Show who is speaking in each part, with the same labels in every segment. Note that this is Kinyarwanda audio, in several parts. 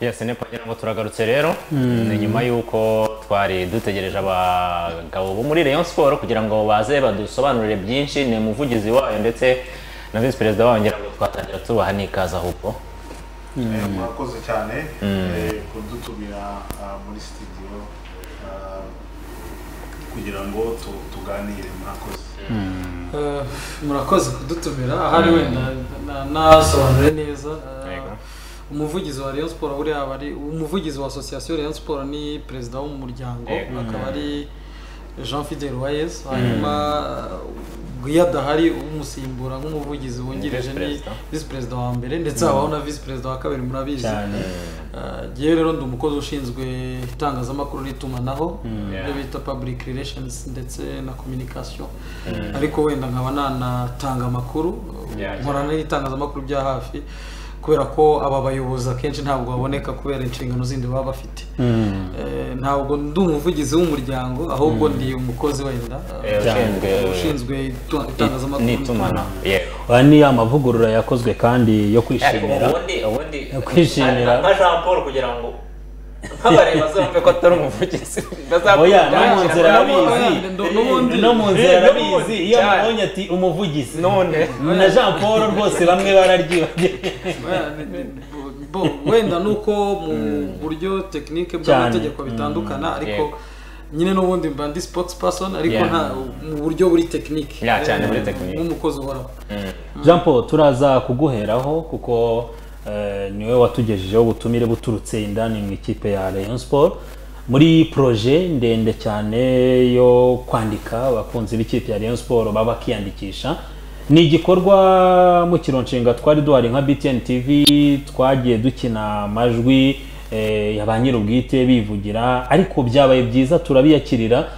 Speaker 1: Yes, ne kugira ngo turagarutse rero ni nyuma y'uko twari dutegereje abagabo bo muri Rayon Sport kugira ngo baze badusobanurire byinshi ni umuvugizi wayo ndetse na visi perezida wayo ngira ngo twatangira tubaha n'ikaze ahubwo.
Speaker 2: Eh, murakoze cyane eh, kudutumira ah, muri studio ah, kugira ngo tu- tuganire murakoze.
Speaker 3: Eh, murakoze kudutumira ahari wenda na- nasobanure neza. Umuvugizi wa Rayon Sport buriya aba ari umuvugizi wa association Rayon Sport ni perezida w'umuryango. Akaba ari Jean Fidel Wayes hanyuma uh, iyo adahari umusimbura nk'umuvugizi wungirije ni visi perezida wa mbere ndetse habaho na visi perezida wa kabiri murabizi
Speaker 4: cyane.
Speaker 3: Uh, rero ndi umukozi ushinzwe itangazamakuru n'itumanaho ibyo bita public relations ndetse na communication. Ariko wenda nkaba nanatanga amakuru nkorana n'itangazamakuru bya hafi. Kubera ko aba bayobozi akenshi ntabwo baboneka kubera inshingano zindi baba bafite. Eh, ntabwo ndi umuvugizi w'umuryango ahubwo ndi umukozi wenda.
Speaker 1: Eh, ushinzwe
Speaker 3: itu- itangazamakuru.
Speaker 1: yego
Speaker 4: aya ni ya mavugurura yakozwe kandi yo kwishimira.
Speaker 1: ubundi
Speaker 4: Kwishimira.
Speaker 1: nka Jean Paul kugira ngo nk'abareba bazumve ko atari umuvugizi
Speaker 4: oya no mu nzira arabizi no mu nzira arabizi iyo mubonye ati umuvugizi
Speaker 1: none
Speaker 4: na Jean Paul rwose bamwe bararyibagiwe
Speaker 3: Bo, wenda nuko mu buryo tekinike bw'amategeko bitandukana ariko nyine n'ubundi mba ndi spokesperson ariko
Speaker 1: Yeah.
Speaker 3: nta mu buryo buri tekinike nk'umukozi uhoraho
Speaker 4: Jean Paul turaza kuguheraho kuko ni we watugejejeho ubutumire buturutse indani mu ikipe ya Rayon Sport. Muri proje ndende cyane yo kwandika abakunzi b'ikipe ya Rayon Sport baba bakiyandikisha ni igikorwa mu kironshinga twari duhari nka BTN TV twagiye dukina amajwi eh, ya ba nyir'ubwite bivugira ariko byabaye byiza turabiyakirira.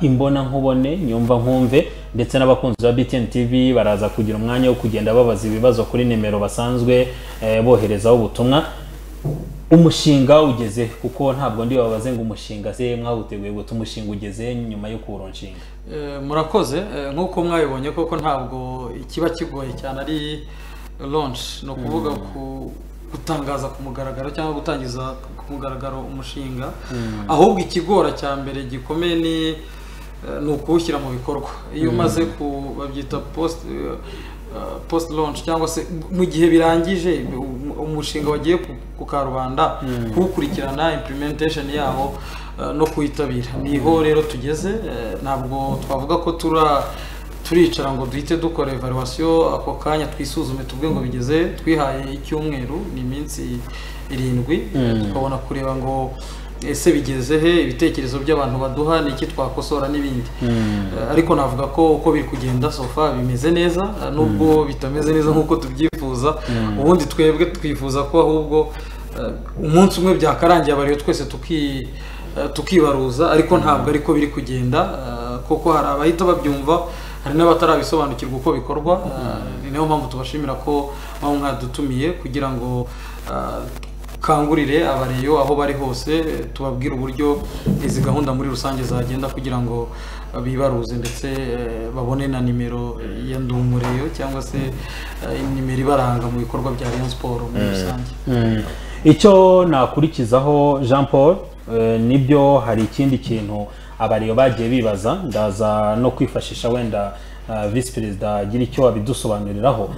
Speaker 4: Imbona nkubone nyumva nkumve ndetse n'abakunzi ba BTN TV baraza kugira umwanya wo kugenda babaza ibibazo kuri nimero basanzwe eh, boherezaho ubutumwa. Umushinga ugeze kuko ntabwo ndi babaze ngo umushinga se mwawuteguye guta umushinga ugeze nyuma yo kuwuronshinga
Speaker 3: Eh, murakoze. Eh, nk'uko mwabibonye koko ntabwo ikiba kigoye cyane ari launch. Ni ukuvuga ku gutangaza ku mugaragaro cyangwa gutangiza mugaragaro umushinga. Ahubwo ikigora cya mbere gikomeye ni eh, ni ukuwushyira mu bikorwa. Iyo umaze ku babyita post eh, post launch cyangwa se mu gihe birangije um- umushinga wagiye ku- karubanda kuwukurikirana implementation yawo eh, no kuyitabira ni ho rero tugeze ntabwo twavuga ko tura turicara ngo duhite dukora evaluation ako kanya twisuzume tuvuge ngo bigeze twihaye icyumweru ni iminsi irindwi. Eh, tukabona kureba ngo ese bigeze he? Ibitekerezo by'abantu baduha ni iki twakosora n'ibindi? Eh, ariko navuga ko uko biri kugenda sofa bimeze neza eh, nubwo bitameze neza nk'uko tubyifuza. Ubundi twebwe twifuza ko ahubwo eh, umunsi umwe byakarangiye abariyo twese tuki tukibaruza ariko ntabwo ariko biri kugenda. Kuko hari abahita babyumva hari n'abatarabisobanukirwa uko bikorwa. Ni na yo mpamvu tubashimira ko mwaba mwadutumiye kugira ngo dukangurire abareyo aho bari hose tubabwire uburyo izi gahunda muri rusange zagenda kugira ngo bibaruze ndetse eh, babone na nimero ya ndumureyo cyangwa se eh, nimero ibaranga mu bikorwa bya Rayon Sport muri rusange.
Speaker 4: Icyo nakurikizaho jean paul eh, ni byo hari ikindi kintu abariyo bagiye bibaza. Ndaza no kwifashisha wenda visi perezida agira icyo abidusobanuriraho.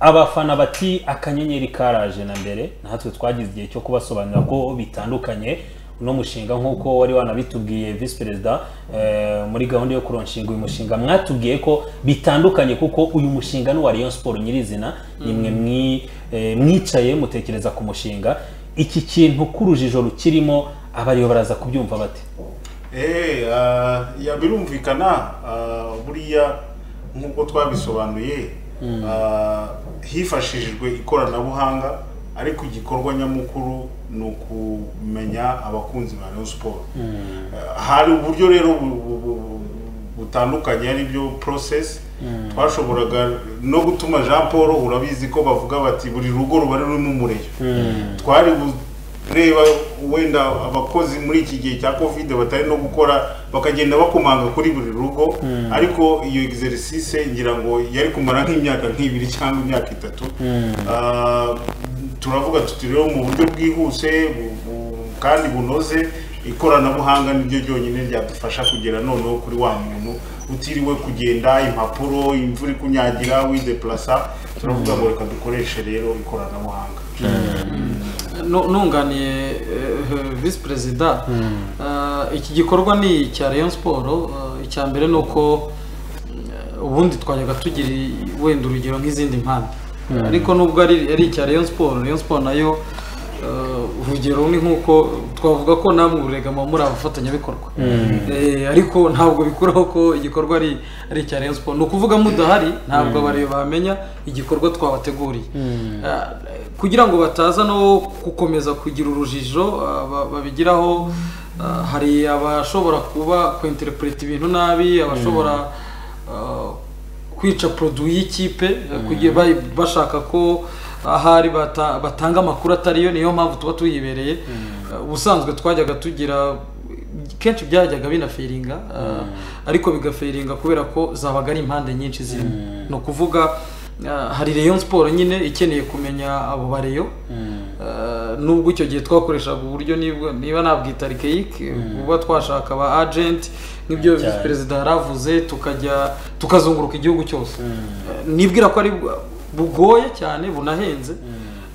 Speaker 4: Abafana bati akanyenyeri karaje na mbere. Natwe twagize igihe cyo kubasobanurira ko bitandukanye. Uno mushinga nk'uko wari wanabitubwiye visi perezida eh, muri gahunda yo kuronshinga uyu mushinga mwatubwiye ko bitandukanye kuko uyu mushinga ni uwa Rayon Sport nyirizina. Nimwe mwi- eh, mwicaye mutekereza ku mushinga. Iki kintu k'urujijo rukirimo abariyo baraza kubyumva bate?
Speaker 2: Eh, ah, birumvikana ah, buriya nk'uko twabisobanuye hifashishijwe ikoranabuhanga ariko igikorwa nyamukuru ni ukumenya abakunzi ba Rayon Sport. Ah, hari uburyo rero bu- bu- bu- butandukanye ari byo process twashoboraga no gutuma Jean Paul urabizi ko bavuga bati buri rugo ruba rurimo umureyo twari reba wenda abakozi muri iki gihe cya covid batari no gukora bakagenda bakomanga kuri buri rugo. Ariko iyo exercice ngira ngo yari kumara nk'imyaka nk'ibiri cyangwa imyaka itatu. Ah, turavuga tuti rero mu buryo bwihuse kandi bunoze ikoranabuhanga niryo ryonyine ryadufasha kugera noneho kuri wa muntu utiriwe kugenda impapuro imvura ikunyagira wideplasa turavuga ngo reka dukoreshe rero ikoranabuhanga.
Speaker 3: Nunganiye eh, visi perezida eh, iki gikorwa ni icya rayon siporo eh, icya mbere ni uko eh, ubundi twajyaga tugira wenda urugero nk'izindi mpande. Ariko nubwo ari icya rayon siporo rayon siporo na yo eh, urugero ni nk'uko twavuga ko namwe urega muba muri abafatanyabikorwa Eh, ariko ntabwo bikuraho ko igikorwa ari icya rayon siporo ni ukuvuga mudahari ntabwo abareba bamenya igikorwa twabateguriye. Eh, kugira ngo bataza no gukomeza kugira urujijo ba- babigiraho ah, hari abashobora kuba kwinterpreta ibintu nabi abashobora ah, kwica produit y'ikipe ba- bashaka ko ahari bata- batanga amakuru atariyo niyo mpamvu tuba tuhibereye. Eh, ubusanzwe twajyaga tugira kenshi byajyaga binaferinga uh, ariko bigaferinga kubera ko zabaga ari impande nyinshi zirimo ni ukuvuga uh, hari Rayon Sport nyine ikeneye kumenya abo bareyo Uh, nubwo icyo gihe twakoreshaga uburyo niba nabwita arikeyike kuba twashaka aba agent nk'ibyo visi perezida yaravuze tukajya tukazunguruka igihugu cyose. Uh, nibwira ko ari bu- bugoye cyane bunahenze.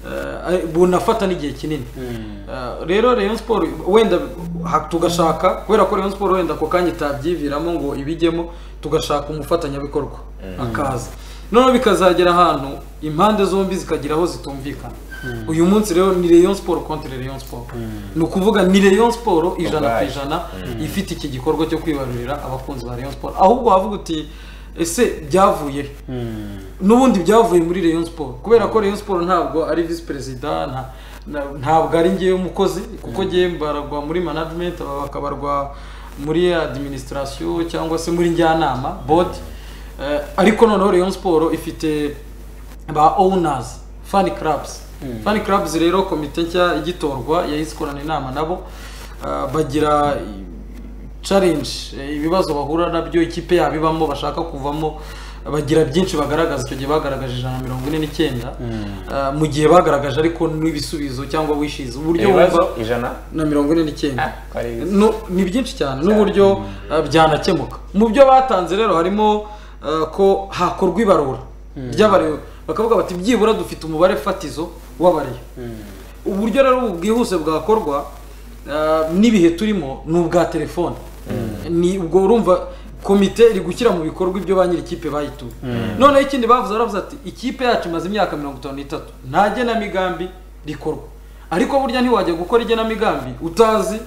Speaker 3: Uh, bunafata n'igihe kinini. Rero Rayon Sport wenda ha- tugashaka kubera ko Rayon Sport wenda ako kanya itabyiviramo ngo ibijyemo tugashaka umufatanyabikorwa akaza. Noneho bikazagera ahantu impande zombi zikagira aho zitumvikana. Uyu munsi rero ni Rayon Sport contre Rayon Sport. Ni ukuvuga ni Rayon Sport ijana ku ijana ifite iki gikorwa cyo kwibarurira abakunzi ba Rayon Sport. Ahubwo wavuga uti ese byavuye? He? n'ubundi byavuye muri Rayon Sport. Kubera ko Rayon Sport ntabwo ari visi perezida ntabwo ari ngewe umukozi kuko ngewe mbaragwa muri management aba bakabarwa muri administration cyangwa se muri njyanama Eh, ariko noneho Rayon Sport ifite ba owners fan clubs. Fan clubs rero komite nshya igitorwa yahise ikorana inama nabo. Eh, bagira challenge eh, ibibazo bahura na byo ikipe yabo ibamo bashaka kuvamo. Bagira byinshi bagaragaza icyo gihe bagaragaje ijana na mirongo ine n'icyenda. Eh, mu gihe bagaragaje ariko n'ibisubizo cyangwa wishize uburyo wumva
Speaker 1: ijana?
Speaker 3: na mirongo ine n'icyenda.
Speaker 1: Ah,
Speaker 3: ni byinshi cyane n'uburyo uh, byanakemuka. Mu byo batanze rero harimo ko hakorwa ibarura ry'abareyo bakavuga bati byibura dufite umubare fatizo w'abareyo uburyo rero bwihuse bwakorwa uh, n'ibihe turimo ni ubwa telefone. Ni ubwo urumva komite iri gushyira mu bikorwa ibyo ba nyiri ikipe bayituye noneho ikindi bavuze baravuze ati ikipe yacu imaze imyaka mirongo itanu n'itatu. Nta genamigambi rikorwa. Ariko burya ntiwajya gukora igenamigambi utazi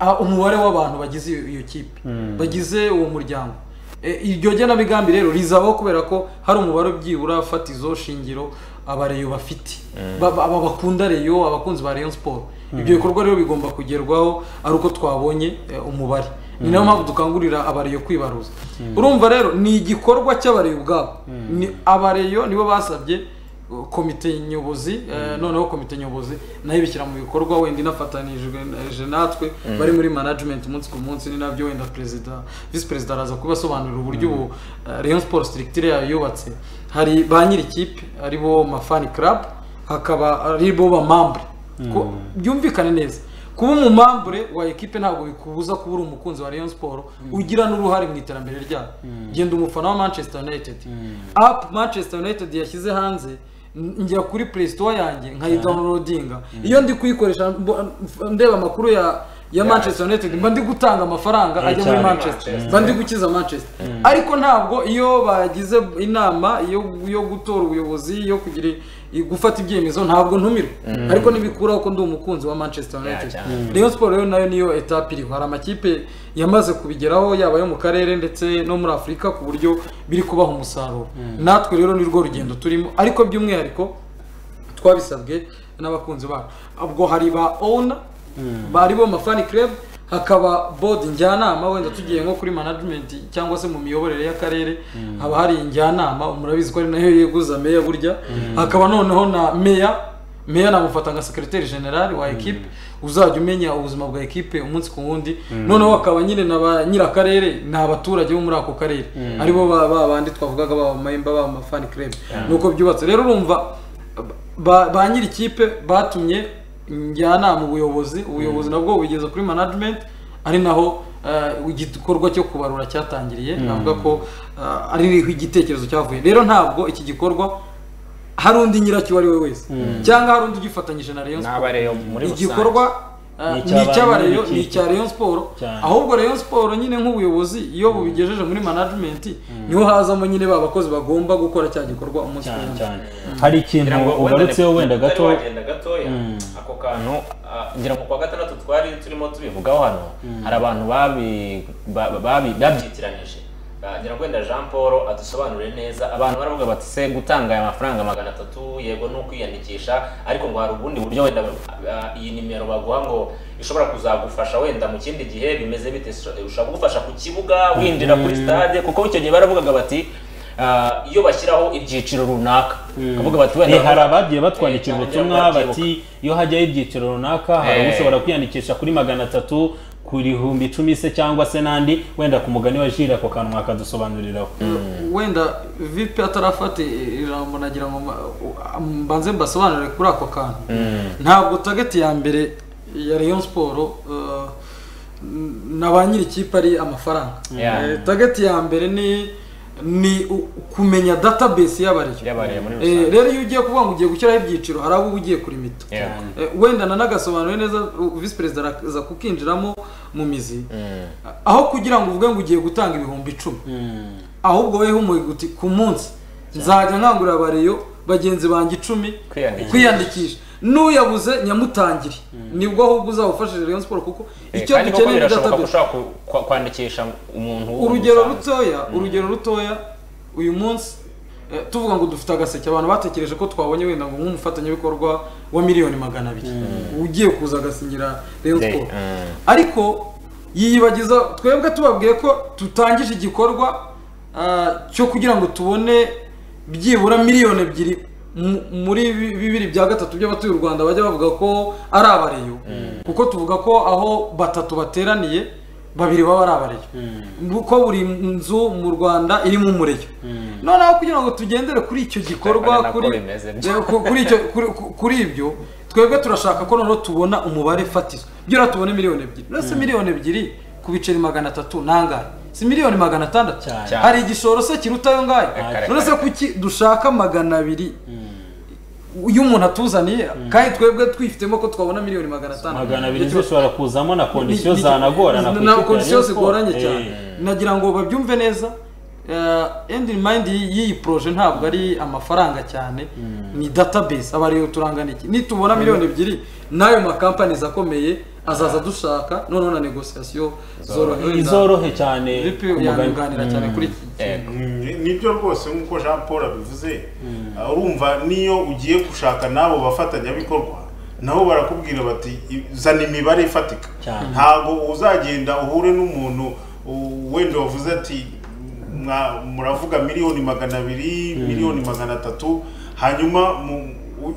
Speaker 3: ah, umubare w'abantu bagize iyo kipe. Bagize uwo muryango. Iryo genamigambi rero rizabaho kubera ko hari umubare byibura fatizo shingiro abareyo bafite. Ba- ba- aba bakunda reyo abakunzi ba rayon sport. Ibyo bikorwa rero bigomba kugerwaho ari uko twabonye eh, umubare. Ni na yo mpamvu dukangurira abareyo kwibaruza. Urumva rero ni igikorwa cy'abareyo ubwabo. Ni abareyo nibo basabye komite nyobozi eh, noneho komite nyobozi na yo ibishyira mu bikorwa wenda inafatanije natwe bari muri management umunsi ku munsi ni na byo wenda perezida visi perezida araza kubasobanurira uburyo ubu eh, Rayon Sport structure yayo yubatse hari ba nyiri ikipe ari bo mafani club hakaba ari bo ba membre ko byumvikane neza. Kuba umumambure wa ekipe ntabwo bikubuza kuba uri umukunzi wa Rayon Sport ugira n'uruhare mu iterambere ryayo. Genda umufana wa Manchester United. App Manchester United yashyize hanze n- njya kuri Play Store yanjye nkayidownloadinga iyo ndi kuyikoresha ndeba amakuru ya ya Manchester United mba ndi gutanga amafaranga ajya muri. Manchester. Mba ndi gukiza Manchester. Ariko ntabwo iyo bagize inama yo gutora ubuyobozi yo kugira gufata ibyemezo ntabwo ntumirwa ariko ntibikuraho ko ndi umukunzi wa Manchester United.
Speaker 1: cyane.
Speaker 3: Rayon Sport rero na yo niyo etape iriho hari amakipe yamaze kubigeraho yaba yo mu karere ndetse no muri Afurika ku buryo biri kubaha umusaruro. Natwe rero ni rwo rugendo turimo. Ariko by'umwihariko twabisabwe n'abakunzi bacu ubwo hari ba owner bari bo mafani club hakaba board njyanama wenda tugiye nko kuri management cyangwa se mu miyoborere y'akarere haba hari njyanama murabizi ko ari na yo yeguza meya burya. Hakaba noneho na meya meya namufata nka secretary general wa equipe uzajya umenya ubuzima bwa equipe umunsi ku wundi. Noneho hakaba nyine na ba nyirakarere ni abaturage bo muri ako karere. Aribo ba ba bandi twavugaga ba member ba mafani club. Nuko byubatse. Rero urumva ba ba nyiri ikipe batumye njyanama ubuyobozi ubuyobozi nabwo bugeza kuri management ari naho eh, igikorwa cyo kubarura cyatangiriye. Navuga ko eh, ari igitekerezo cyavuye. Rero ntabwo iki gikorwa hari undi nyiracyo uwo ari we wese. Cyangwa hari undi ugifatanyije na Rayon igikorwa
Speaker 4: Ni
Speaker 3: ni icya Rayon
Speaker 4: Cyane.
Speaker 3: ahubwo Rayon Sport nyine nk'ubuyobozi iyo bubigejeje muri management ni ho hazamo nyine ba bakozi bagomba gukora cya gikorwa umunsi ku wundi.
Speaker 4: cyane. Hari ikintu ugarutseho wenda gato
Speaker 1: wagenda gatoya. Ako kantu ah, ngira ngo kuwa gatandatu twari turimo tubivugaho hano. Hari abantu babyitiranyije. Ah, ngira ngo wenda jean paul adusobanurire neza. Abantu baravuga bati se gutanga aya mafaranga magana atatu yego ni ukwiyandikisha ariko ngo hari ubundi buryo wenda iyi nimero baguha ngo ishobora kuzagufasha wenda mu kindi gihe bimeze bite? Ushobora kugufasha ku kibuga winjira kuri stade? Kuko icyo gihe baravugaga bati ah, iyo bashyiraho ibyiciro runaka. Bavuga bati wenda
Speaker 4: Eh, hari abagiye batwandikira
Speaker 1: Eh,
Speaker 4: ubutumwa bati iyo hajyaho ibyiciro runaka hari
Speaker 1: Eh.
Speaker 4: ushobora kwiyandikisha kuri magana atatu ku bihumbi icumi se cyangwa se n'andi wenda ku mugani wa jire ako kantu mwakadusobanuriraho.
Speaker 3: Wenda vipi atarafata ijambo nagira ngo mbanze mbasobanurire kuri ako kantu. Ntabwo tageti ya mbere ya Rayon Sport uh, na ba nyiri ikipe ari amafaranga. Eh, tageti ya mbere ni ni kumenya database
Speaker 1: muri
Speaker 3: Eh, rero iyo ugiye kuvuga ngo ugiye gushyiraho ibyiciro hari abo uba ugiye kurimita. Eh, wenda nanagasobanuye neza visi perezida araza kukinjiramo mu mizi. Aho kugira ngo uvuge ngo ugiye gutanga ibihumbi icumi. Ahubwo weho umuhigo uti ku munsi nzajya nkangurira abareyo bagenzi banjye icumi
Speaker 1: Kwiyandikisha.
Speaker 3: N'uyabuze nyamutangire. Nibwo ahubwo uzawufashije Rayon Sport kuko
Speaker 1: Eh,
Speaker 3: icyo dukeneye ni
Speaker 1: kwa- kwandikisha umuntu
Speaker 3: urugero rutoya urugero rutoya uyu munsi eh, tuvuga ngo dufite agaseke. Abantu batekereje ko twabonye wenda ngo nk'umufatanyabikorwa wa miliyoni magana abiri. Ugiye kuza agasinyira Rayon Sport ariko yiyibagiza twebwe tubabwiye ko tutangije igikorwa ah, cyo kugira ngo tubone byibura miliyoni ebyiri muri bi- bibiri bya gatatu by'abatuye u rwanda bajya bavuga ko ari abareyo kuko tuvuga ko aho batatu bateraniye babiri baba ari abareyo ko buri nzu mu rwanda irimo umureyo noneho kugira ngo tugendere kuri icyo gikorwa. Eh, kuri ibyo twebwe turashaka ko noneho tubona umubare fatizo. Byora tubone miliyoni ebyiri. Uretse miliyoni ebyiri ku biceri magana atatu nangahe? Si miliyoni magana atandatu. Hari igishoro se kiruta ayo ngayo? None se
Speaker 1: kare,
Speaker 3: kuki dushaka magana abiri? Iyo umuntu atuzaniye kandi twebwe twifitemo ko twabona miliyoni magana atandatu.
Speaker 4: Magana abiri zishobora kuzamo na kondisiyo zanagorana
Speaker 3: na kondisiyo zigoranye
Speaker 4: Eh,
Speaker 3: cyane. Nagira ngo babyumve neza. Endi mayindi y'iyi poroje ntabwo ari amafaranga cyane. Ni database. Aba ariyo turangana iki? Nitubona miliyoni ebyiri n'ayo makampani akomeye azaza dushaka noneho na negosiyasiyo zorohewe
Speaker 4: izorohe cyane
Speaker 3: yanunganira cyane kuri iki
Speaker 1: Yego.
Speaker 2: Mm, ni byo rwose nk'uko jean paul abivuze. Uh, urumva niyo ugiye gushaka n'abo bafatanyabikorwa nabo barakubwira bati "I- zana imibare ifatika. Ntabwo uzagenda uhure n'umuntu wenda wavuze ati "Mwa- muravuga miliyoni magana abiri miliyoni magana atatu hanyuma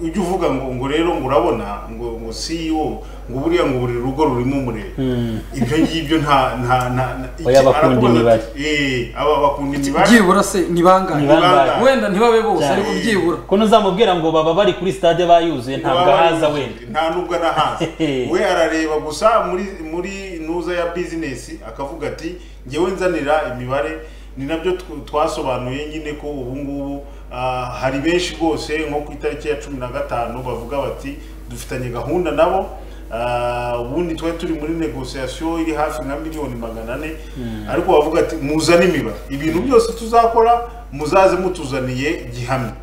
Speaker 2: ujye uvuga ngo ngo rero ngo urabona ngo ngo CEO ngo buriya ngo buri rugo rurimo umuriro ibyo ngibyo nta nta nta nta-
Speaker 4: Oya, bakunda imibare.
Speaker 2: eh aba bakunda imibare.
Speaker 3: byibura se ni bangahe? Wenda ntibabe bose ariko byibura.
Speaker 4: Ko ntuzamubwira ngo baba bari kuri stade bayuzuye ntabwo ahaza wenda.
Speaker 2: nta nubwo anahaza we arareba gusa muri muri nuza ya bizinesi akavuga ati ngewe nzanira imibare. Ni na byo tw- twasobanuye nyine ko ubu ngubu ah, hari benshi rwose nko ku itariki ya cumi na gatanu bavuga bati dufitanye gahunda nabo ubundi twari turi muri negosiyasiyo iri hafi nka miliyoni magana ane. Ariko bavuga ati muzane imibare ibintu byose tuzakora muzaze mutuzaniye gihamya.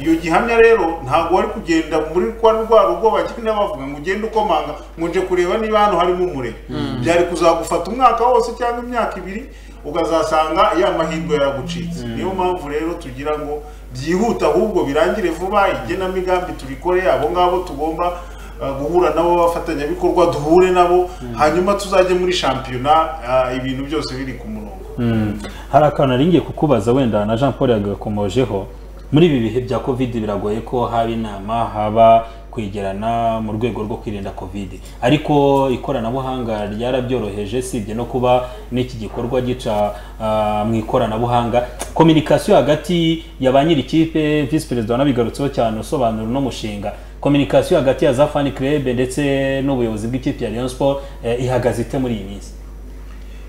Speaker 2: Iyo gihamya rero ntabwo wari kugenda muri kwa rwa rugo bagenda bavuga ngo ugende ukomanga ngo nje kureba niba hano harimo umuriro byari kuzagufata umwaka wose cyangwa imyaka ibiri ukazasanga ya mahirwe yaragucitse niyo mpamvu rero tugira ngo byihuta ahubwo birangire vuba igenamigambi turikore abo ngabo tugomba uh, guhura nabo b'abafatanyabikorwa duhure nabo hanyuma tuzajye muri shampiyona uh, ibintu byose biri ku murongo.
Speaker 4: Mm. hari akantu nari ngiye kukubaza wenda na jean paul yagakomojeho muri ibi bihe bya covid biragoye ko haba inama haba kwegerana mu rwego rwo kwirinda covid. Ariko ikoranabuhanga ryarabyoroheje sibye no kuba n'iki gikorwa gica ah, mu ikoranabuhanga. Kominikasiyo hagati ya ba nyiri ikipe visi perezida wanabigarutseho cyane usobanura uno mushinga. Kominikasiyo hagati ya za fani club ndetse n'ubuyobozi bw'ikipe ya Rayon Sport eh, ihagaze ite muri iyi minsi?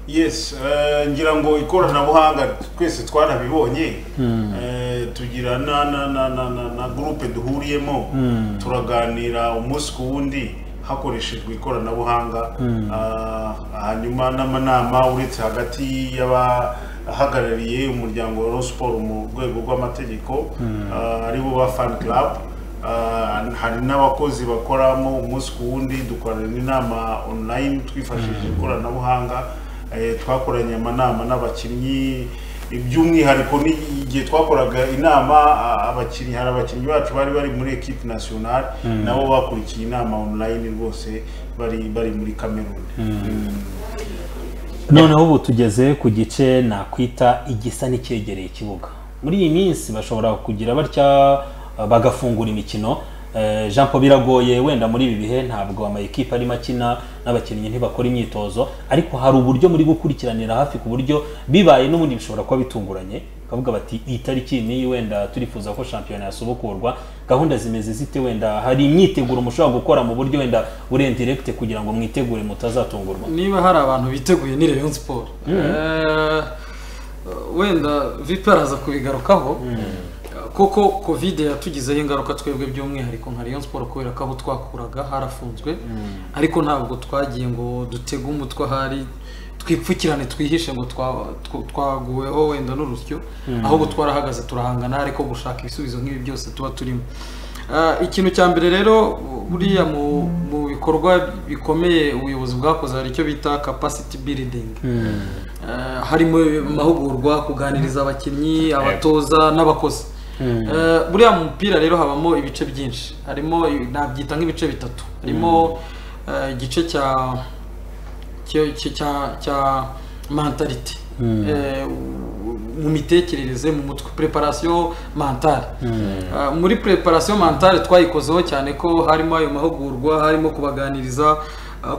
Speaker 2: Yes eh, ngira ngo ikoranabuhanga twese twarabibonye Eh, tugira na na na na groupe duhuriyemo. Turaganira umunsi ku wundi hakoreshejwe ikoranabuhanga. Ah, hanyuma n'amanama uretse hagati y'abahagarariye umuryango wa Sport mu rwego rw'amategeko ah, ari bo ba fan club. Hari n'abakozi bakoramo umunsi ku wundi dukorana inama online twifashishije ikoranabuhanga Eh, twakoranye amanama n'abakinnyi by'umwihariko n'igihe twakoraga inama ah, abakinnyi hari abakinnyi bacu bari bari muri equipe nationale nabo bakurikiye inama online rwose bari bari muri Cameroon Mm.
Speaker 4: noneho ubu tugeze ku gice nakwita igisa n'icyegereye ikibuga. Muri iyi minsi bashobora kugira batya bagafungura imikino. Eh, Jean Paul biragoye wenda muri ibi bihe ntabwo ama ekipe arimo akina n'abakinnyi ntibakora imyitozo. Ariko hari uburyo muri gukurikiranira hafi ku buryo bibaye n'ubundi bishobora kuba bitunguranye. Bakavuga bati iyi tariki n'iyi wenda turifuza ko shampiyona yasubukurwa. Gahunda zimeze zite wenda hari imyiteguro mushobora gukora mu buryo wenda buri indirekite kugira ngo mwitegure mutazatungurwa?
Speaker 3: Niba hari abantu biteguye ni Rayon Sport. Eh, wenda vipi araza kubigarukaho. Koko covid yatugizeho ingaruka twebwe by'umwihariko nka Rayon Sport kubera ko abo twakuraga harafunzwe ariko ntabwo twagiye ngo dutege umutwe ahari twipfukirane twihishe ngo twa- tw- twaguweho wenda n'urusyo ahubwo twarahagaze turahangana ariko gushaka ibisubizo nk'ibi byose tuba turimo. Ah, ikintu cya mbere rero buriya mu bikorwa bikomeye ubuyobozi bwakoze hari icyo bita capacity building. Eh, harimo amahugurwa kuganiriza abakinnyi abatoza n'abakozi. Buriya mu mupira rero habamo ibice byinshi. Harimo nabyita nk'ibice bitatu. Harimo eh, igice cya cya- mentality. Eh, mu mitekerereze mu mutwe. Preparation mentale. Muri preparation mentale twayikozeho cyane ko harimo ayo mahugurwa harimo kubaganiriza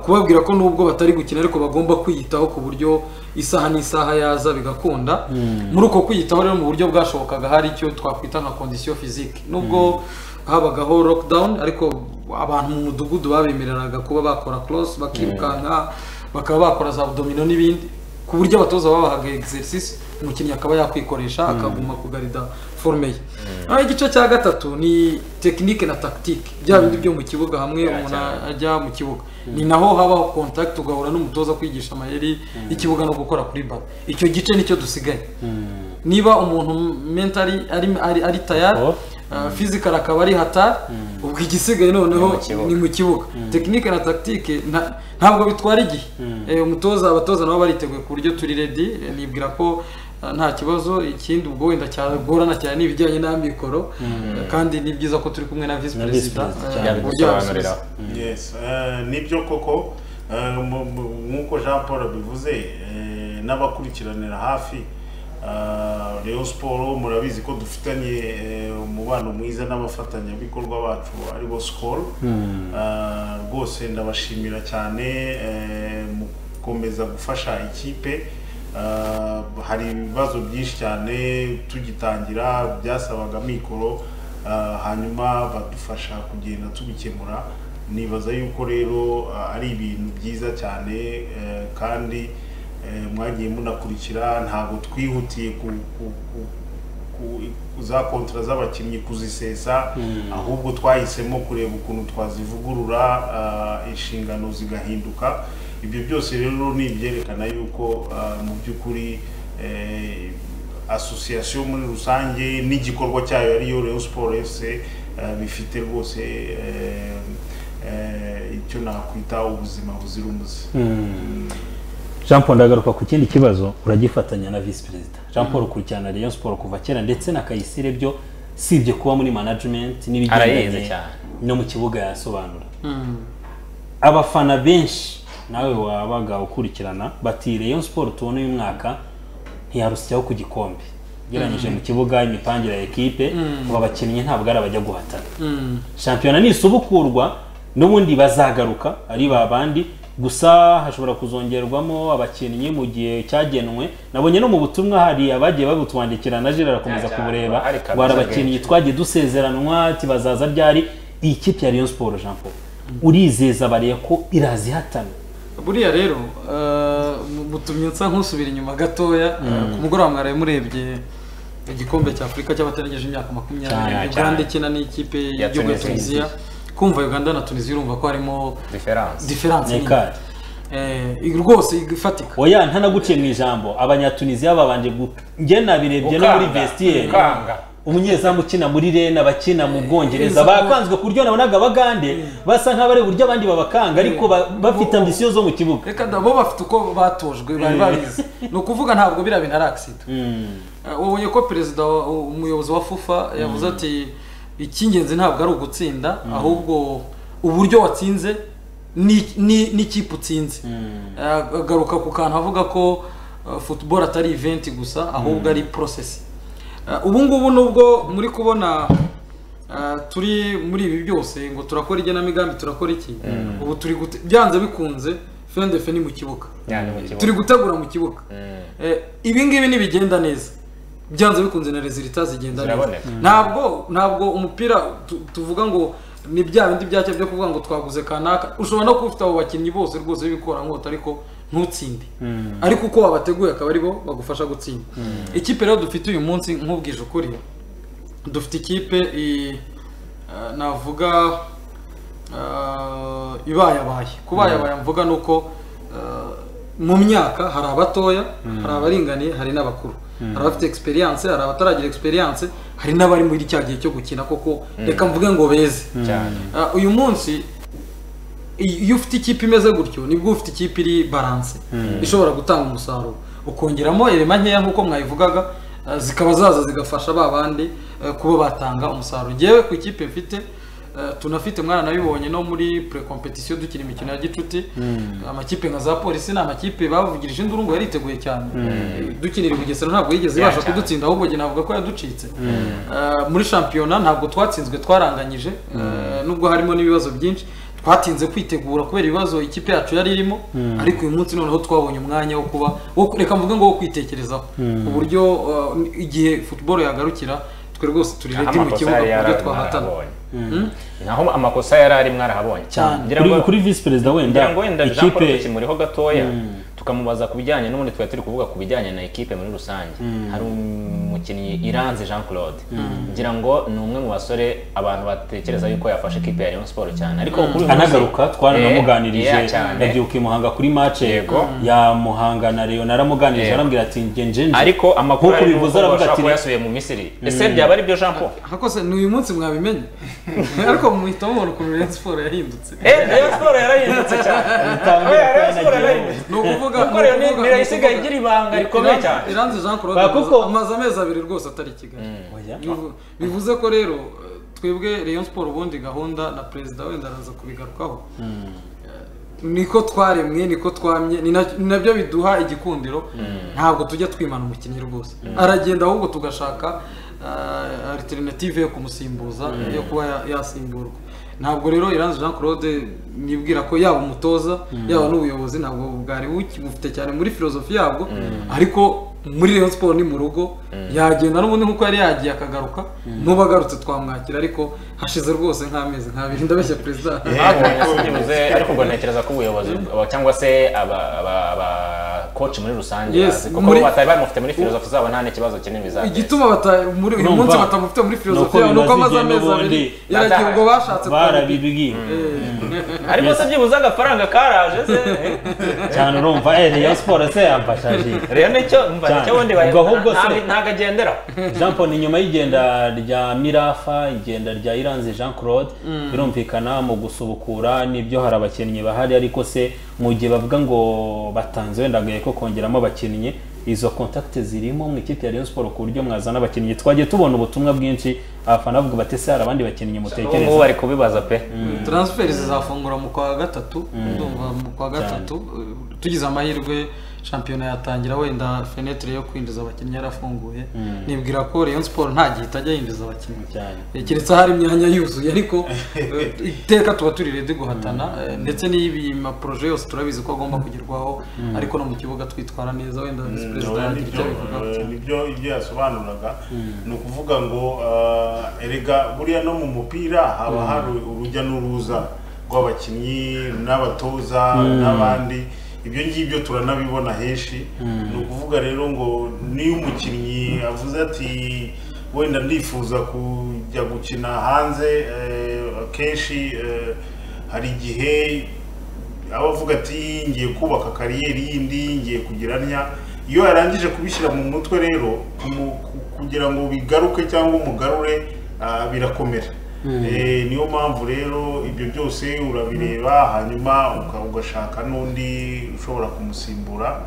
Speaker 3: kubabwira ko nubwo batari gukina ariko bagomba kwiyitaho ku buryo isaha n'isaha yaza bigakunda. Muri uko kwiyitaho rero mu buryo bwashobokaga hari icyo twakwita nka condition physique. Nubwo habagaho lockdown ariko abantu mu mudugudu babemereraga kuba bakora close bakirukanka bakaba bakora za abdomino n'ibindi. Ku buryo abatoza babahaga exercice umukinnyi akaba yakwikoresha akaguma kugarida forume ye naho igice cya gatatu ni tekinike na tactique. Bya bindi byo mu kibuga hamwe umuntu ajya mu kibuga. Ni naho habaho contact ugahura n'umutoza kwigisha amayeri y'ikibuga no gukora kuri baro icyo gice ni cyo dusigaye. Niba umuntu mentally ari ari, ari tayari
Speaker 4: Oh.
Speaker 3: uh, physical akaba ari hatari ubwo igisigaye noneho
Speaker 1: Ni mu kibuga.
Speaker 3: tekinike na nta- ntabwo bitwara igihe. Eh, umutoza abatoza nabo bariteguye ku buryo turi ready. Eh, nibwira ko nta kibazo. Ikindi ubwo wenda cyagorana cyane ni ibijyanye n'amikoro Eh, kandi ni byiza ko turi kumwe na visi perezida eh,
Speaker 2: yes. Eh, ni byo koko eh, nk'uko jean paul abivuze n'abakurikiranira hafi Rayon Sport murabizi ko dufitanye umubano mwiza n'abafatanyabikorwa bacu ari bo Skol. Eh, rwose ndabashimira cyane eh, mu gukomeza gufasha ikipe hari ibibazo byinshi cyane tugitangira byasabaga mikoro Uh, hanyuma badufasha kugenda tubikemura. Nibaza yuko rero uh, ari ibintu byiza cyane kandi mwagiye munakurikira ntabwo twihutiye za kontra z'abakinnyi kuzisesa. Ahubwo twahisemo kureba ukuntu twazivugurura uh, inshingano zigahinduka. Ibyo byose rero ni ibyerekana yuko uh, mu by'ukuri eh, association muri rusange n'igikorwa cyayo ariyo Rayon Sport FC eh, bifite rwose eh, eh, icyo nakwita ubuzima buzira umuze
Speaker 4: jean paul ndagaruka ku kindi kibazo uragifatanya na visi perezida jean paul ukurikirana rayon sport kuva kera ndetse na kayisire byo sibye kuba muri management n'ibigendanye
Speaker 1: cyane.
Speaker 4: no mu kibuga yasobanura
Speaker 3: Mm.
Speaker 4: abafana benshi nawe wabaga ukurikirana bati rayon sport tubona uyu mwaka ntiyarusyaho ku gikombe. Ugereranyije mu kibuga imipangire ya ekipe aba bakinnyi ntabwo ari abajya guhatana. Shampiyona nisubukurwa n'ubundi bazagaruka ari ba bandi gusa hashobora kuzongerwamo abakinnyi mu gihe cyagenwe. Nabonye no mu butumwa hari abagiye babutwandikira na jira arakomeza kubureba.
Speaker 1: hari
Speaker 4: abakinnyi twagiye dusezeranwa ati bazaza ryari? Iyi kipe ya Rayon Sport Jean Paul. Urizeza bariye ko irazi hatana
Speaker 3: buriya rero eh, mutumye nsa nk'usubira inyuma gatoya eh, ku mugoroba mwaraye murebye igikombe cya afurika cy'abatarengeje imyaka makumyabiri uganda ikina n'ikipe y'igihugu ya tunisiya kumva uganda na tunisiya urumva ko harimo
Speaker 1: diferanse.
Speaker 3: Eh, rwose ifatika.
Speaker 4: Oya ntanaguciye mu ijambo. Abanyatunisiya babanje njye nabirebye no muri
Speaker 1: gukanga.
Speaker 4: Umunyezamu ukina muri rena abakina mu bwongereza bakanzwe ku buryo nabonaga abagande basa nk'abari uburyo abandi babakanga ariko ba- bafite ambisiyo zo mu kibuga.
Speaker 3: Reka bo bafite uko batojwe bari babizi. Ni ukuvuga ntabwo biriya bintu ari agisida wabonye ko perezida umuyobozi wa fufa yavuze ati icy'ingenzi ntabwo ari ugutsinda ahubwo uburyo watsinze ni- ni- n'ikipe utsinze. Eh, agaruka ku kantu avuga ko eh, football atari event gusa ahubwo ari Eh, ubu ngubu nubwo muri kubona eh, turi muri ibi byose ngo turakora igenamigambi turakora iki? Ubu turi byanze bikunze fendefe ni mu kibuga. Turi gutegura mu kibuga. Eh, ibi ngibi nibigenda neza. Byanze bikunze na rezilita zigenda neza.
Speaker 1: Ziraboneka.
Speaker 3: ntabwo ntabwo umupira tu- tuvuga ngo ni bya bindi byacyo byo kuvuga ngo twaguze kanaka. Ushobora no kuba ufite abo bakinnyi bose rwose b'ibikora nkota ariko ntutsinde. Ariko uko wabateguye akaba ari bo bagufasha gutsinda. Ikipe rero dufite uyu munsi nk'ubwije ukuri dufite ikipe i- eh, navuga eh, ibayabaye. Kubayabaye mvuga ni uko eh, mu myaka hari abatoya hari abaringaniye hari n'abakuru. Hari abafite experience hari abataragira experience hari n'abari muri cya gihe cyo gukina koko. Reka mvuge ngo beze.
Speaker 1: Cyane
Speaker 3: uyu munsi iyo ufite ikipe imeze gutyo ni bwo ufite ikipe iri balance ishobora gutanga umusaruro. Ukongeramo irema nkeya nk'uko mwabivugaga ah, zikaba zaza zigafasha ba bandi eh, kuba batanga umusaruro. Ngewe ku ikipe mfite eh, tunafite mwana nabibonye no muri pre competition dukina imikino ya gicuti. Amakipe nka za polisi ni amakipe bavugirije induru ngo yariteguye cyane. Eh, dukinira i bugesera ntabwo yigeze ibasha kudutsinda ahubwo njye navuga ko yaducitse. Eh, muri shampiyona ntabwo twatsinzwe twaranganyije. Eh, nubwo harimo n'ibibazo byinshi. Twatinze kwitegura kubera ibibazo ikipe yacu yari irimo ariko uyu munsi noneho twabonye umwanya wo kuba reka mvuge ngo wo kwitekerezaho. Ku buryo eh, igihe football yagarukira twe rwose turi ready mu kibuga ku buryo twahatana.
Speaker 1: Naho amakosa yari ari mwarahabonye
Speaker 3: Cyane.
Speaker 4: kuri, visi perezida wenda ikipe
Speaker 1: tukimuriho gatoya. Tukamubaza ku bijyanye n'ubundi twari turi kuvuga ku bijyanye na ekipe muri rusange. Hari umukinnyi iranze Jean Claude ngira ngo ni umwe mu basore abantu batekereza yuko yafashe ekipe ya Rayon Sport cyane. Ariko kuri uyu
Speaker 4: anagaruka twaranamuganirije
Speaker 1: Eh, yeah, cyane.
Speaker 4: ndabyuka muhanga kuri mace
Speaker 1: Yego.
Speaker 4: ya muhanga na rayon naramuganirije
Speaker 1: Yego.
Speaker 4: arambwira ati nge nje nje.
Speaker 1: Ariko amakuru ari
Speaker 4: bivuze aravuga ati
Speaker 1: kuba yasubiye mu Misiri. Ese byaba ari byo Jean Paul
Speaker 3: ariko ni uyu munsi mwabimenye. Ariko muhita mubona ukuntu Rayon Sport yahindutse
Speaker 1: eh Rayon Sport yarahindutse cyane. Yarahindutse.
Speaker 3: Ni ukuvuga
Speaker 1: kuko rero ni- ni isigaye igira ibanga rikomeye cyane.
Speaker 3: Iranzi Jean Claude amaze amezi abiri rwose atari i Kigali.
Speaker 4: Oya.
Speaker 3: Bivu- bivuze ko rero eh, twebwe Rayon Sport ubundi gahunda na perezida wenda araza kubigarukaho. Eh, niko twaremwe niko twamye ni na- ni na byo biduha igikundiro. Ntabwo tujya twimana umukinnyi rwose. Aragenda ahubwo tugashaka eh, alternative yo kumusimbuza yo kuba ya- yasimburwa. Ntabwo rero Iranzi Jean Claude nibwira ko yaba umutoza yaba n'ubuyobozi ntabwo bwari bufite cyane muri filozofi yabwo. Ariko muri Rayon Sport ni mu rugo yagenda n'ubundi nk'uko yari yagiye akagaruka n'ubu agarutse twamwakira ariko hashize rwose nk'amezi nk'abiri ndabeshya perezida.
Speaker 1: Byibuze ariko ubwo ntekereza ko ubuyobozi aba- cyangwa se aba coach muri rusange kuko batari bamufite muri filozofi zabo nta n'ikibazo kinini bizateza.
Speaker 3: Igituma uyu munsi batamufite muri filozofi yabo nuko amaze
Speaker 4: bimaze
Speaker 3: amezi abiri yaragiye ubwo bashatse
Speaker 4: barabibwiwe
Speaker 1: ariko se byibuze agafaranga karaje se.
Speaker 4: Cyane urumva eh Rayon Sport se yamfashije
Speaker 1: rero
Speaker 4: ni
Speaker 1: cyo mva
Speaker 4: ni cyo se-
Speaker 1: ntabwo agenderaho
Speaker 4: Jean Paul ni nyuma y'igenda rya Mirafa igenda rya Iranzi Jean Claude birumvikana mu gusubukura ni byo hari abakinnyi bahari ariko se mu gihe bavuga ngo batanze wenda agaye ko kongeramo abakinnyi izo contact zirimo mu ikipe ya Rayon Sport ku buryo mwazana abakinnyi. Twagiye tubona ubutumwa bwinshi abafana bavuga bati ese hari abandi bakinnyi
Speaker 1: ubu
Speaker 4: mutekereza
Speaker 1: bari kubibaza pe.
Speaker 3: Transferi zizafungura mu kwa gatatu ndumva mu kwa gatatu eh, tugize amahirwe shampiyona yatangira wenda fenetire yo kwinjiza abakinnyi yarafunguye. Nibwira ko Rayon Sport nta gihe itajya yinjiza abakinnyi.
Speaker 4: Cyane.
Speaker 3: Keretse hari imyanya yuzuye ariko iteka tuba turi redi guhatana. Eh, ndetse n'ibi maporoje yose turabizi ko agomba kugerwaho ariko no mu kibuga twitwara neza wenda visi perezida yagira icyo abivugaho
Speaker 2: ni byo ibyo yasobanuraga. Ni ukuvuga ngo eh, erega buriya no mu mupira haba hari urujya n'uruza rw'abakinnyi n'abatoza n'abandi. Ibyo ngibyo turanabibona henshi. Ni ukuvuga rero ngo niyo umukinnyi avuze ati wenda ndifuza kujya gukina hanze eh, akenshi eh, hari igihe aba avuga ati ngiye kubaka kariyeri yindi ngiye kugira ntya iyo yarangije kubishyira mu mutwe rero kugira ngo bigaruke cyangwa umugarure ah, birakomera. Niyo mpamvu rero ibyo byose urabireba hanyuma ugashaka n'undi ushobora kumusimbura.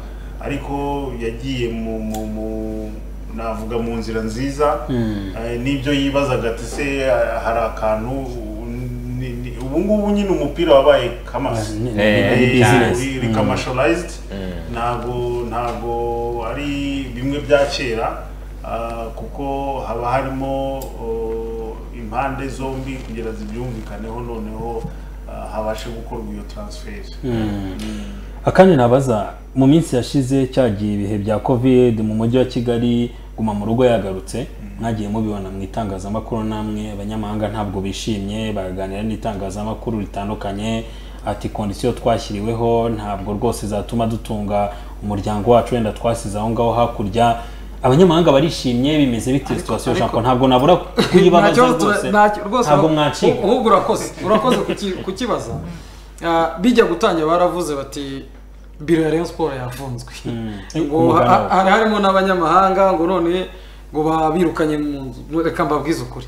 Speaker 2: Ariko yagiye mu mu- mu- navuga mu nzira nziza. Eh, n'ibyo yibazaga ati se hari akantu ubu ngubu nyine umupira wabaye kamasi
Speaker 1: Eh,
Speaker 2: Eh, uri commercialized ntabwo ntabwo ari bimwe bya kera ah, kuko haba harimo oh, impande zombi kugira zibyumvikaneho noneho ah, habashe gukorwa iyo transfer.
Speaker 4: Akandi nabaza mu minsi yashize cyagiye ibihe bya covid mu mujyi wa kigali guma mu rugo yagarutse mwagiye mubibona mu itangazamakuru namwe abanyamahanga ntabwo bishimye baraganira n'itangazamakuru ritandukanye ati kondisiyo twashyiriweho ntabwo rwose zatuma dutunga umuryango wacu wenda twasize aho ngaho hakurya. Abanyamahanga barishimye bimeze bite? Situwasiyo jampo ntabwo nabura kuyibabaza rwose.
Speaker 3: nta- rwose
Speaker 4: ntabwo mwancika
Speaker 3: ahubwo urakoze urakoze kuki- kukibaza. Ah, bijya gutangira baravuze bati biro ya Rayon Sport yafunzwe.
Speaker 4: Wo.
Speaker 3: hari harimo n'abanyamahanga ngo none ngo babirukanye mu nzu. Reka mbabwize ukuri.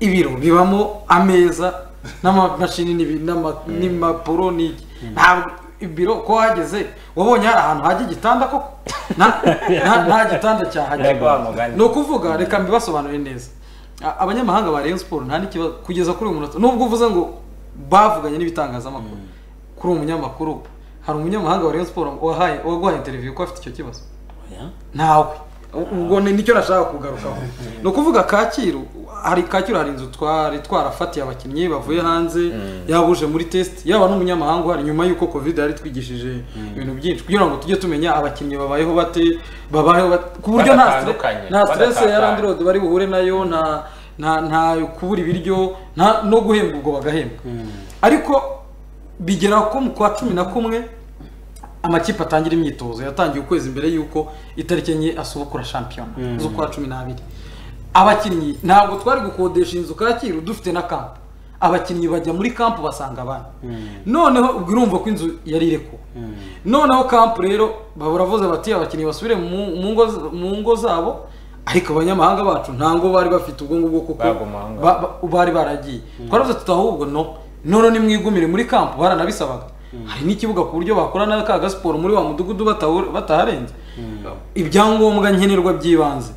Speaker 3: Ibiro bibamo ameza n'amamashini n'ama- n'impapuro n'iki ntabwo ibiro ko wahageze wabonye hari ahantu hajya igitanda koko? Nta gitanda cyahajya ni ukuvuga reka mbibasobanurire neza. Abanyamahanga ba Rayon Sport nta n'ikibazo kugeza kuri uyu munota nubwo uvuze ngo bavuganye n'ibitangazamakuru kuri uwo munyamakuru hari umunyamahanga wa Rayon Sport wahaye waguhaye interview ko afite icyo kibazo?
Speaker 4: Oya.
Speaker 3: ntawe ubwo ni ni cyo nashaka kugarukaho. Ni ukuvuga kacyiru hari kacyiru hari inzu twari twarafatiye abakinnyi bavuye hanze yaba uje muri test yaba n'umunyamahanga uhari nyuma y'uko covid yari twigishije ibintu byinshi. Kugira ngo tujye tumenya abakinnyi babayeho bate babayeho ku buryo nta stress ya randirodi bari buhure na yo nta nta nta kubura ibiryo nta no guhembwa ubwo bagahembwa. Ariko bigera ko mu kwa cumi na kumwe amakipe atangira imyitozo. Yatangiye ukwezi mbere y'uko itariki enye asubukura shampiyona. Z'ukwa cumi n'abiri. Abakinnyi ntabwo twari gukodesha inzu kacyiru dufite na kampu abakinnyi bajya muri kampu basanga abandi. Noneho ubwo urumva ko inzu yari irekuwe noneho kampu rero baravuze bati abakinnyi basubire mu ngo zabo. Ariko abanyamahanga bacu ntabwo bari bafite ubwo ngubwo kuko bari baragiye. Twaravuze tuti ahubwo no none nimwigumire muri kampu baranabisabaga. Hari n'ikibuga ku buryo bakora na ka gasiporo muri wa mudugudu bataharenze. Ibyangombwa nkenerwa by'ibanze.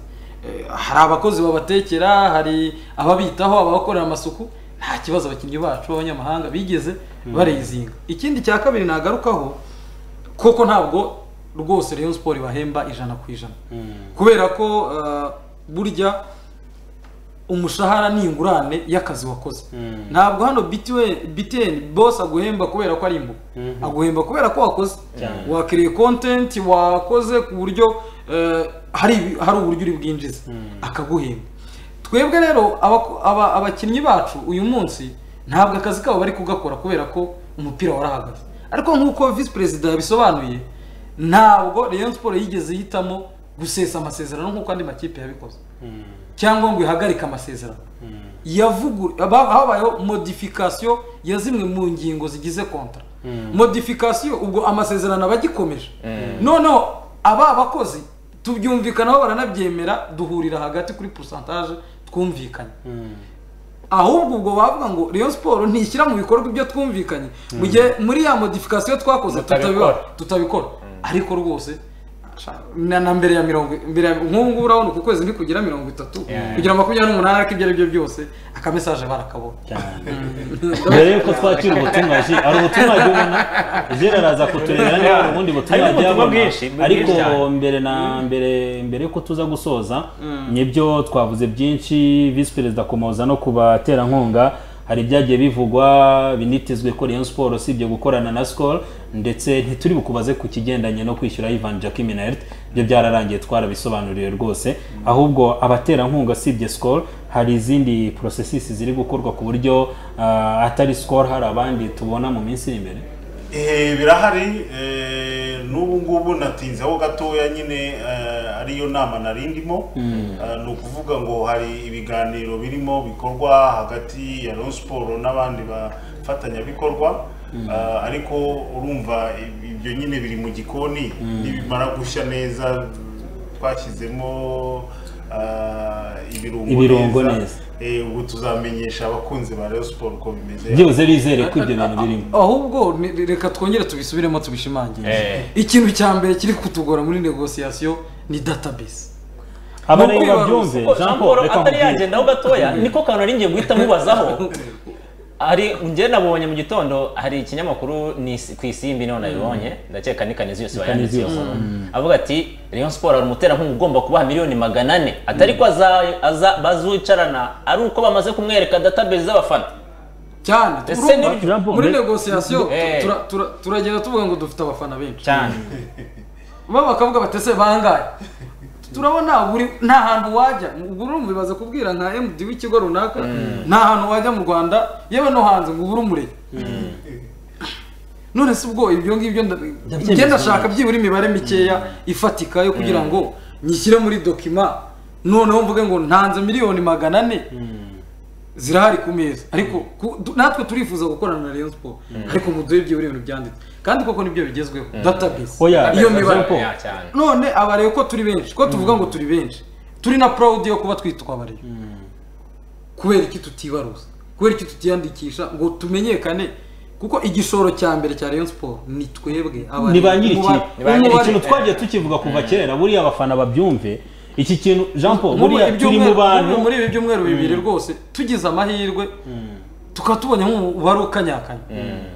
Speaker 3: Hari abakozi babatekera hari ababitaho ababakorera amasuku nta kibazo abakinnyi bacu b'abanyamahanga bigeze barezinga. Ikindi cya kabiri nagarukaho koko ntabwo rwose Rayon Sport bahemba ijana ku ijana. Kubera ko eh, burya umushahara ni ingurane y'akazi wakoze. Ntabwo hano BTN boss aguhemba kubera ko ari imbuga aguhemba kubera ko wakoze. Wakiriye content wakoze ku buryo eh, hari hari uburyo uri bwinjize. Akaguhemba twebwe rero abakinnyi bacu uyu munsi ntabwo akazi kabo bari kugakora kubera ko umupira warahagaze. Ariko nk'uko visi perezida yabisobanuye ntabwo Rayon Sport yigeze ihitamo gusesa amasezerano nk'uko andi makipe yabikoze. Cyangwa ngo ihagarike amasezerano. Haba- habayeho modification ya zimwe mu ngingo zigize kontra modification ubwo amasezerano aba agikomeje. Noneho aba bakozi tubyumvikanaho baranabyemera duhurira hagati kuri pourcentage twumvikanye. Ahubwo ubwo bavuga ngo Rayon Sport ntishyira mu bikorwa ibyo twumvikanye. Mu gihe muri ya modification twakoze tutabikora. tutabikora. Ariko rwose na na mbere ya mirongo mbere nk'ubu ngubu urabona uku kwezi ntikugira mirongo itatu. Kugira makumyabiri n'umunani ariko ibyo ari byo byose akamesaje barakabona
Speaker 4: cyane. Mbere yuko twakira ubutumwa ji hari ubutumwa bw'ubona ubona jera araza kutureba niba hari ubundi butumwa
Speaker 1: Harimo
Speaker 4: ajya abona
Speaker 1: bwinshi, bwinshi
Speaker 4: ariko mbere na mbere mbere yuko tuza gusoza nibyo twavuze byinshi visi perezida akomoza no ku baterankunga hari ibyagiye bivugwa binitezwe ko Rayon Sport usibye gukorana na Skol ndetse ntituri bukubaze ku kigendanye no kwishyura Ivan Jackie Minert ibyo byararangiye twarabisobanuriye rwose. Ahubwo abaterankunga usibye Skol hari izindi processes ziri gukorwa ku buryo ah, atari Skol hari abandi tubona mu minsi iri imbere?
Speaker 2: Eh, birahari. Eh, ngubu natinzeho gatoya nyine eh, ariyo nama nari ndimo. Eh, ni ukuvuga ngo hari ibiganiro birimo bikorwa hagati ya Rayon Sport n'abandi bafatanyabikorwa. Eh, ariko urumva ib- ibyo nyine biri mu gikoni. Nibimara gushya neza twashyizemo Ibirungo
Speaker 4: neza.
Speaker 2: Eh, ubu tuzamenyesha abakunzi ba Rayon Sport uko bimeze
Speaker 4: byibuze bizere ko ibyo bintu birimo
Speaker 3: ahubwo ni- reka twongere tubisubiremo tubishimangire
Speaker 1: Eh.
Speaker 3: ikintu cya mbere kiri kutugora muri negosiyasiyo ni database
Speaker 4: abareba
Speaker 3: kwibaruza.
Speaker 4: babyumve Jean Paul reka
Speaker 1: atari
Speaker 4: nkubwire.
Speaker 1: yagendaho gatoya niko kantu nari ngiye guhita mubazaho hari njye nabonye mu gitondo hari ikinyamakuru ku isimbi ni ho nabibonye ndakeka ni Canisius wayanditse iyo nkuru avuga ati Rayon Sport hari umuterankunga ugomba kubaha miliyoni magana ane. Atari ko bazicarana ari uko bamaze kumwereka database z'abafana.
Speaker 3: Cyane muri negosiyasiyo
Speaker 1: Eh.
Speaker 3: tura- tura- turagenda tuvuga ngo dufite abafana benshi.
Speaker 1: Cyane.
Speaker 3: Bo bakavuga bati ese bangahe? turabona buri nta hantu wajya. Ubwo bibaza kubwira nka MD w'ikigo runaka nta hantu wajya mu Rwanda yewe no hanze ngo ubure umurenge. None se ubwo ibyo ngibyo nda-
Speaker 4: Ndabyemeza.
Speaker 3: njye ndashaka byibura imibare mikeya ifatika yo kugira ngo nyishyire muri dokima. Noneho mvuge ngo ntanze miliyoni magana ane. Zirahari ku meza. Ariko natwe turifuza gukorana na Rayon Sport ariko muduhe byibura ibintu byanditse. Kandi koko ni byo bigezweho. Database.
Speaker 4: Oya,
Speaker 3: iyo mibare. None abareba ko turi benshi. Ko tuvuga ngo turi benshi. Turi na proud yo kuba twitwa abareba kubera iki tutibaruza? Kubera iki tutiyandikisha? Ngo tumenyekane. Kuko igishoro cya mbere cya Rayon Sport ni twebwe. Abareba.
Speaker 4: ni ba nyiri ikintu twagiye tukivuga kuva kera buriya abafana babyumve. Iki kintu Jean Paul buriya turi mu bantu.
Speaker 3: muri ibi byumweru bibiri rwose tugize amahirwe tukaba tubonye nk'umubare ukanyakanya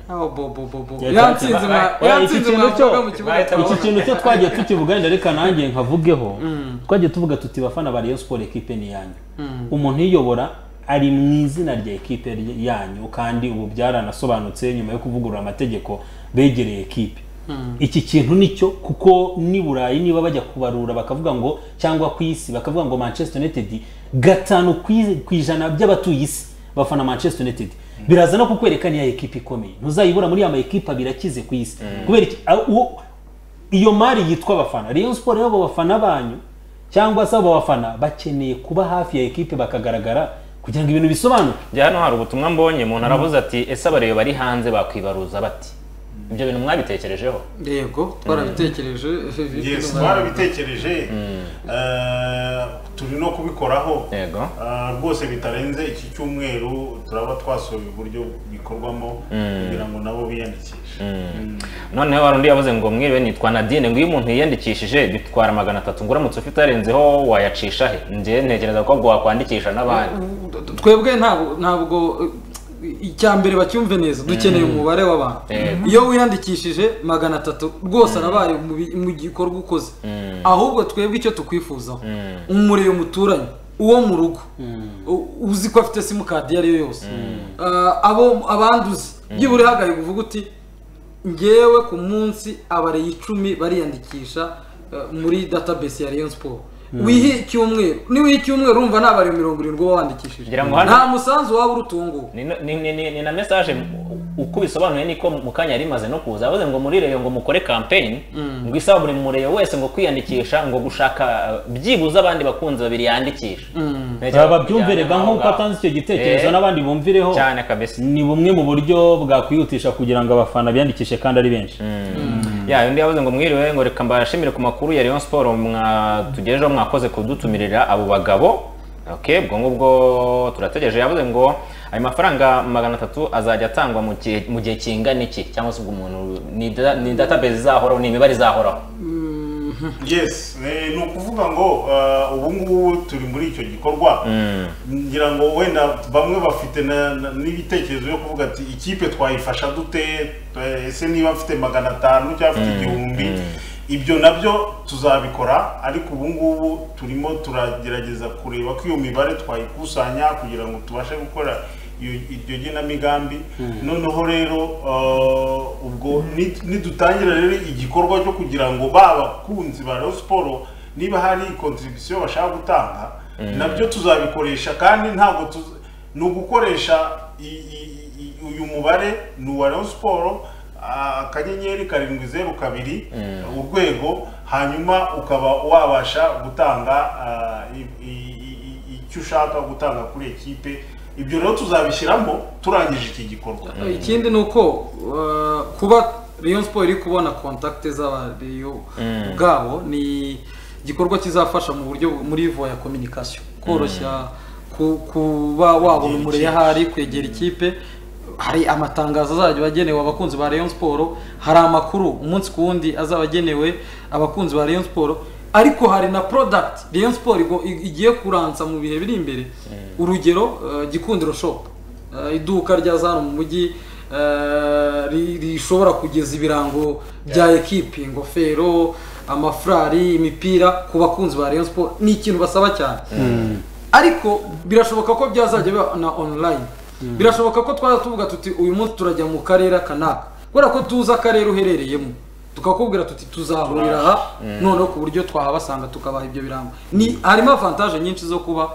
Speaker 3: bo bo bo bo.
Speaker 4: Ya,
Speaker 3: yatsinze mwavuga mu kibuga.
Speaker 4: Iki kintu cyo twagiye tukivuga reka nanjye nkavugeho. Twagiye tuvuga tuti bafana ba Rayon Sport ekipe ni yanyu. Umuntu uyiyobora ari mu izina rya ekipe yanyu kandi ubu byaranasobanutse nyuma yo kuvugurura amategeko begereye ekipe. Iki kintu ni cyo kuko ni burayi niba bajya kubarura bakavuga ngo cyangwa ku isi bakavuga ngo Manchester United gatanu ku ijana by'abatuye isi bafana Manchester United. Biraza no kukwereka niya ekipe ikomeye. Ntuzayibura muri ya ma ekipe abiri akize ku isi. Kubera iki? A- uwo- iyo mari yitwa abafana. Rero abo bafana banyu cyangwa se abo bafana bakeneye kuba hafi ya ekipe bakagaragara kugira ngo ibintu bisobanuke.
Speaker 1: Njye hano hari ubutumwa mbonye umuntu aravuze ati ese abareba bari hanze bakwibaruza bati? Ibyo bintu mwabitekerejeho
Speaker 3: yego twarabitekereje
Speaker 2: eh, turi no kubikoraho
Speaker 1: yego
Speaker 2: Ah, rwose bitarenze iki cyumweru turaba twasohoye uburyo bikorwamo kugira ngo nabo biyandikishe Mm.
Speaker 1: noneho hari undi yavuze ngo mwiriwe nitwa Nadine ngo iyo umuntu yiyandikishije bitwara magana atatu ngo uramutse ufite arenzeho wayacisha he njye ntekereza ko wakwandikisha n'abandi
Speaker 3: twebwe ntabwo eh, icya mbere bacyumve neza dukeneye umubare w'abantu.
Speaker 1: Yego.
Speaker 3: iyo wiyandikishije magana atatu rwose arabaye mu gikorwa ukoze. Ahubwo twebwe icyo tukwifuzaho. Umuriro muturanye uwo mu rugo. Uzi ko afite simukadi iyo ari yo yose Ah, abo abandi uzi byibura ihagaye uvuga uti ngewe ku munsi abareye icumi bariyandikisha eh, muri database ya Rayon Sport wihe icyumweru. Niwiha icyumweru? Urumva nabariye mirongo irindwi uba wandikishije nta musanzu waba uruta uwo nguwo
Speaker 1: ni, ni, ni, ni, ni na message uko bisobanuye niko mu kanya yari imaze no kuza. Yavuze ngo muri reyo ngo mukore campaign ngo isaba buri mureyo wese ngo kwiyandikisha ngo gushaka byibuze abandi bakunzi babiri yandikisha.
Speaker 4: Rega
Speaker 1: n'aho
Speaker 4: nk'uko atanze icyo gitekerezo
Speaker 1: Eh,
Speaker 4: n'abandi bumvireho ni bumwe mu buryo bwakwihutisha kugira ngo abafana biyandikishe kandi ari benshi.
Speaker 1: Ya undi yavuze ngo mwiriwe ngo reka mbashimire ku makuru ya Rayon Sport mwatugejejeho mwakoze kudutumirira abo bagabo. Okay ubwo ngubwo turategereje. Yavuze ngo ayo mafaranga magana atatu azajya atangwa mu gihe kingana iki? Cyangwa se ubwo umuntu ni database izahoraho ni imibare izahoraho?
Speaker 2: yes. ni ukuvuga ngo ubu ngubu turi muri icyo gikorwa ngira ngo wenda bamwe bafite n'ibitekerezo byo kuvuga ati ikipe twayifasha dute ese niba mfite magana atanu cyangwa mfite igihumbi ibyo na byo tuzabikora ariko ubu ngubu turimo turagerageza kureba ko iyo mibare twayikusanya kugira ngo tubashe gukora iryo genamigambi noneho rero uh, ubwo nidutangira rero igikorwa cyo kugira ngo babakunzi ba Rayon Sport niba hari contribution bashaka gutanga nabyo tuzabikoresha. Kandi ntabwo ni ugukoresha uyu mubare ni uwa Rayon Sport ah, akanyenyeri karindwi zeru kabiri urwego hanyuma ukaba wabasha gutanga i- icyo ushaka gutanga kuri ekipe ibyo rero tuzabishyiramo turangije iki gikorwa.
Speaker 3: Ikindi ni uko uh, kuba Rayon Sport iri kubona kontakite z'abariyo ubwabo ni igikorwa kizafasha mu buryo muri vo ya communication. Koroshya ku- kuba wabona umureye ahari kwegera ikipe. Hari amatangazo azajya agenewe abakunzi ba Rayon Sport hari amakuru umunsi ku wundi azaba agenewe abakunzi ba Rayon Sport ariko hari na product Rayon i- igiye kuransa mu bihe biri imbere. Urugero uh, Gikundiro shop. Uh, iduka rya za hano mu mujyi ri- rishobora kugeza ibirango bya ekipi ingofero amafurari imipira ku bakunzi ba Rayon Sport. Ni ikintu basaba cyane. Ariko birashoboka ko byazajya biba na online. Birashoboka ko twaza tuvuga tuti uyu munsi turajya mu karere kanaka kubera ko tuzi akarere uherereyemo. Tukakubwira tuti tuzahurira aha noneho ku buryo twahabasanga tukabaha ibyo birango harimo avantaje nyinshi zo kuba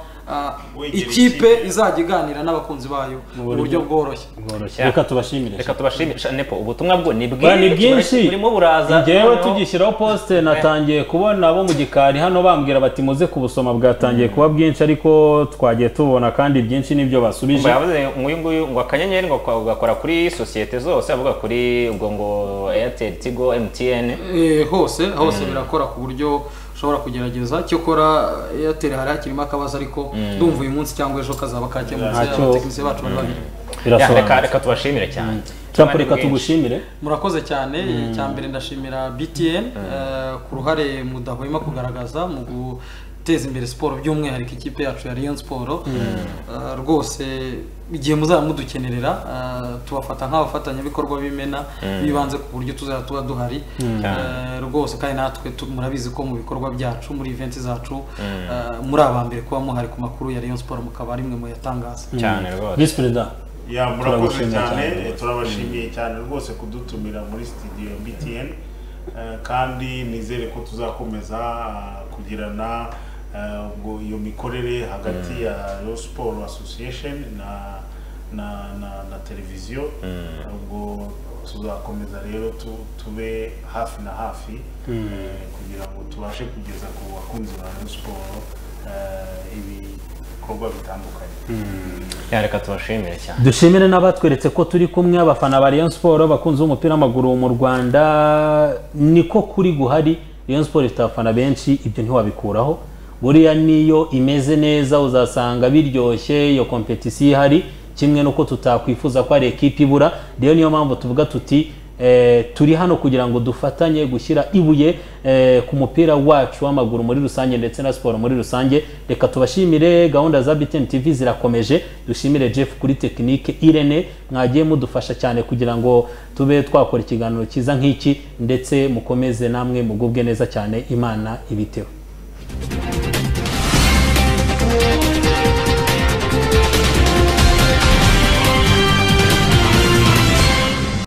Speaker 3: ikipe
Speaker 2: ikipe.
Speaker 3: izajya iganira n'abakunzi bayo mu buryo bworoshye.
Speaker 4: reka tubashimire
Speaker 1: reka tubashimire nepo ubutumwa bwo ni bwinshi. Burimo buraza. Ngewe
Speaker 4: tugishyiraho posite natangiye kubona abo mu gikari. Hano bambwira bati muze kubusoma. Bwatangiye kuba bwinshi ariko twagiye tubona kandi byinshi nibyo basubije.
Speaker 1: Nk'uyu nguyu nguyu ngo akanyenyeri ngo ugakora kuri sosiyete zose avuga kuri ubwo ngo eyateri tigo mtn
Speaker 3: Eh, hose hose birakora ku buryo ushobora kugerageza. Cyokora airtel hari hakirimo akabazo ariko ndumva uyu munsi cyangwa ejo kazaba kakemutse abatekinisiye bacu bari babiri
Speaker 1: Ya, reka tubashimire cyane.
Speaker 4: Cyangwa reka tugushimire.
Speaker 3: Murakoze cyane. Icya mbere ndashimira btn eh, ku ruhare mudahwema kugaragaza mu guteza imbere siporo by'umwihariko ikipe yacu ya Rayon Sport Eh, rwose igihe muzaba mudukenerera tubafata nk'abafatanyabikorwa b'imena bibanze ku buryo tuzaba tuba duhari. Rwose kandi natwe murabizi ko mu bikorwa byacu muri event zacu muri aba mbere kuba muhari ku makuru ya Rayon Sport mukaba ari mwe muyatangaza
Speaker 1: cyane rwose
Speaker 4: visi perezida
Speaker 2: ya murakoze cyane turabashimiye cyane rwose kudutumira muri studio ya BTN kandi nizere ko tuzakomeza kugirana ubwo iyo mikorere hagati ya Rayon Sport Association na na na, na televiziyo ubwo tuzakomeza rero tu, tube hafi na hafi eh, kugira ngo tubashe kugeza ku bakunzi ba Rayon Sport eh, ibikorwa bitandukanye.
Speaker 1: Ya, reka tubashimire cyane.
Speaker 4: Dushimire n'abatweretse ko turi kumwe abafana ba Rayon Sport abakunzi b'umupira w'amaguru mu Rwanda. Niko kuri guhari Rayon Sport ifite abafana benshi ibyo ntiwabikuraho. Buriya niyo imeze neza uzasanga biryoshye iyo kompetisiyo ihari kimwe n'uko tutakwifuza ko hari ekipi ibura. Rero niyo mpamvu tuvuga tuti eh, turi hano kugira ngo dufatanye gushyira ibuye eh, ku mupira wacu w'amaguru muri rusange ndetse na siporo muri rusange. Reka tubashimire gahunda za BTN TV zirakomeje. Dushimire Jeff kuri tekinike Irene. Mwagiye mudufasha cyane kugira ngo tube twakora ikiganiro cyiza nk'iki ndetse mukomeze namwe mugubwe neza cyane imana ibiteho.